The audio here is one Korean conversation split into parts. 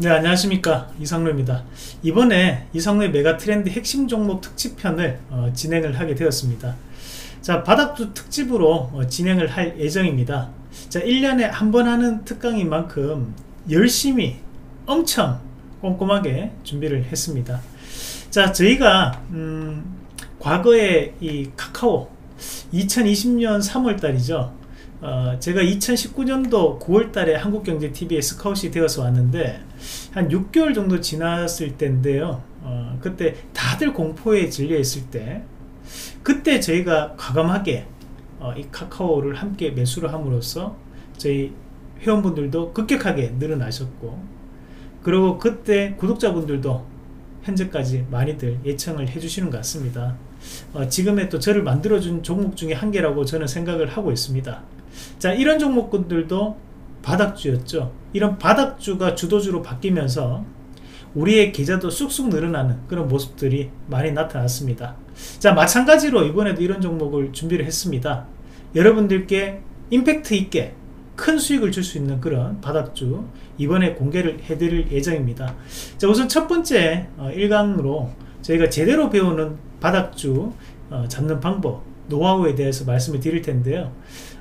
네 안녕하십니까. 이상로입니다. 이번에 이상로의 메가 트렌드 핵심 종목 특집편을 어, 진행을 하게 되었습니다. 자 바닥주 특집으로 어, 진행을 할 예정입니다. 자 1년에 한 번 하는 특강인 만큼 열심히 엄청 꼼꼼하게 준비를 했습니다. 자 저희가 음, 과거에 이 카카오 2020년 3월달이죠 어, 제가 2019년도 9월달에 한국경제TV에 스카웃이 되어서 왔는데 한 6개월 정도 지났을 때인데요. 어, 그때 다들 공포에 질려 있을 때 그때 저희가 과감하게 어, 이 카카오를 함께 매수를 함으로써 저희 회원분들도 급격하게 늘어나셨고 그리고 그때 구독자분들도 현재까지 많이들 예청을 해주시는 것 같습니다. 어, 지금의 또 저를 만들어준 종목 중에 한 개라고 저는 생각을 하고 있습니다 자 이런 종목군들도 바닥주였죠. 이런 바닥주가 주도주로 바뀌면서 우리의 계좌도 쑥쑥 늘어나는 그런 모습들이 많이 나타났습니다. 자 마찬가지로 이번에도 이런 종목을 준비를 했습니다. 여러분들께 임팩트 있게 큰 수익을 줄 수 있는 그런 바닥주 이번에 공개를 해드릴 예정입니다. 자 우선 첫 번째 1강으로 어, 저희가 제대로 배우는 바닥주 어, 잡는 방법 노하우에 대해서 말씀을 드릴 텐데요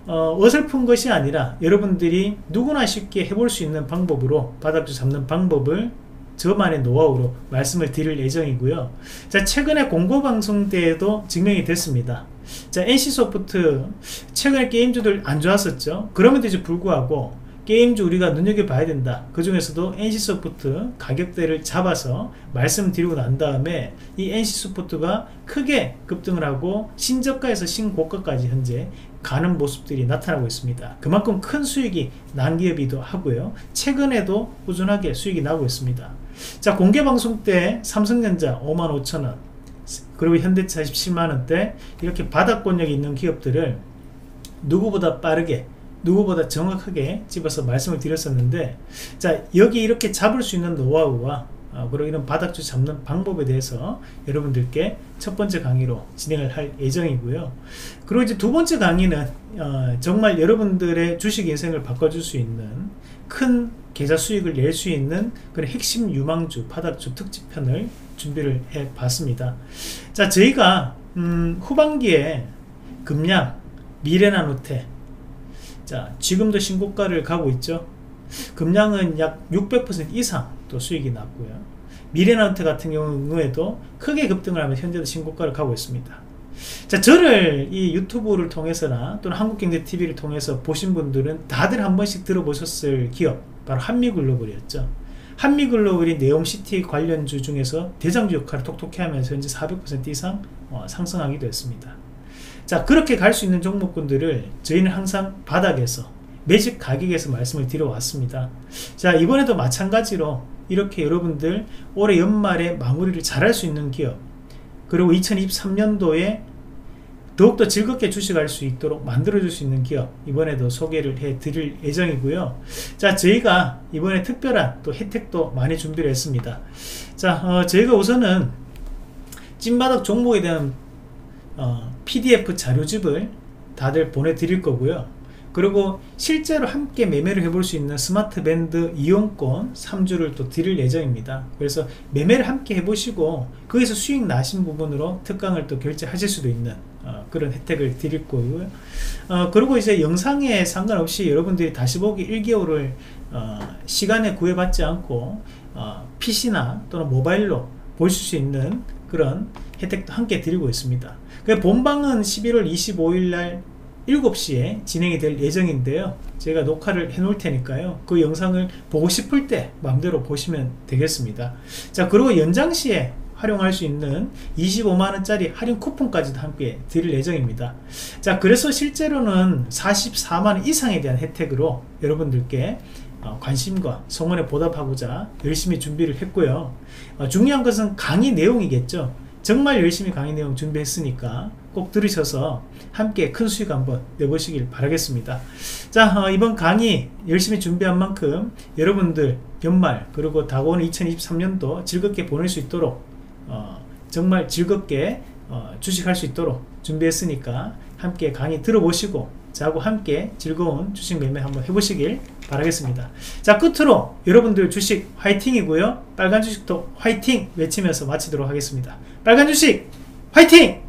어, 어설픈 것이 아니라 여러분들이 누구나 쉽게 해볼 수 있는 방법으로 바닥주 잡는 방법을 저만의 노하우로 말씀을 드릴 예정이고요. 자 최근에 공고 방송 때에도 증명이 됐습니다. 자 NC소프트 최근에 게임주들 안 좋았었죠? 그럼에도 이제 불구하고 게임주 우리가 눈여겨봐야 된다. 그 중에서도 NC소프트 가격대를 잡아서 말씀드리고 난 다음에 이 NC소프트가 크게 급등을 하고 신저가에서 신고가까지 현재 가는 모습들이 나타나고 있습니다. 그만큼 큰 수익이 난 기업이기도 하고요. 최근에도 꾸준하게 수익이 나고 있습니다. 자 공개방송 때 삼성전자 55,000원 그리고 현대차 17만원대 이렇게 바닥권력이 있는 기업들을 누구보다 빠르게 누구보다 정확하게 집어서 말씀을 드렸었는데 자 여기 이렇게 잡을 수 있는 노하우와 어, 그리고 이런 바닥주 잡는 방법에 대해서 여러분들께 첫 번째 강의로 진행을 할 예정이고요. 그리고 이제 두 번째 강의는 어, 정말 여러분들의 주식 인생을 바꿔줄 수 있는 큰 계좌 수익을 낼 수 있는 그런 핵심 유망주 바닥주 특집편을 준비를 해 봤습니다. 자 저희가 음, 후반기에 금량 미래나노테 자 지금도 신고가를 가고 있죠. 금량은 약 600% 이상 또 수익이 났고요. 미래나노테 같은 경우에도 크게 급등을 하면 현재도 신고가를 가고 있습니다. 자 저를 이 유튜브를 통해서나 또는 한국경제TV를 통해서 보신 분들은 다들 한 번씩 들어보셨을 기업 바로 한미글로벌이었죠. 한미글로벌이 네옴시티 관련주 중에서 대장주 역할을 톡톡히 하면서 현재 400% 이상 어, 상승하기도 했습니다. 자 그렇게 갈 수 있는 종목군들을 저희는 항상 바닥에서 매집 가격에서 말씀을 드려 왔습니다. 자 이번에도 마찬가지로 이렇게 여러분들 올해 연말에 마무리를 잘할 수 있는 기업 그리고 2023년도에 더욱더 즐겁게 주식할 수 있도록 만들어줄 수 있는 기업 이번에도 소개를 해 드릴 예정이고요. 자 저희가 이번에 특별한 또 혜택도 많이 준비를 했습니다. 자 어, 저희가 우선은 찐바닥 종목에 대한 어, PDF 자료집을 다들 보내드릴 거고요 그리고 실제로 함께 매매를 해볼 수 있는 스마트 밴드 이용권 3주를 또 드릴 예정입니다. 그래서 매매를 함께 해보시고 거기서 수익 나신 부분으로 특강을 또 결제하실 수도 있는 어, 그런 혜택을 드릴 거고요. 어, 그리고 이제 영상에 상관없이 여러분들이 다시 보기 1개월을 어, 시간에 구애받지 않고 PC나 어, 또는 모바일로 보실 수 있는 그런 혜택도 함께 드리고 있습니다. 그 본방은 11월 25일 날 7시에 진행이 될 예정인데요. 제가 녹화를 해 놓을 테니까요. 그 영상을 보고 싶을 때 마음대로 보시면 되겠습니다. 자 그리고 연장 시에 활용할 수 있는 25만원짜리 할인 쿠폰까지도 함께 드릴 예정입니다. 자 그래서 실제로는 44만원 이상에 대한 혜택으로 여러분들께 어, 관심과 성원에 보답하고자 열심히 준비를 했고요. 어, 중요한 것은 강의 내용이겠죠. 정말 열심히 강의 내용 준비했으니까 꼭 들으셔서 함께 큰 수익 한번 내보시길 바라겠습니다 자 어, 이번 강의 열심히 준비한 만큼 여러분들 연말 그리고 다가오는 2023년도 즐겁게 보낼 수 있도록 어, 정말 즐겁게 어, 주식할 수 있도록 준비했으니까 함께 강의 들어보시고 저하고 함께 즐거운 주식 매매 한번 해보시길 바라겠습니다. 자 끝으로 여러분들 주식 화이팅이고요. 빨간 주식도 화이팅 외치면서 마치도록 하겠습니다. 빨간 주식 화이팅!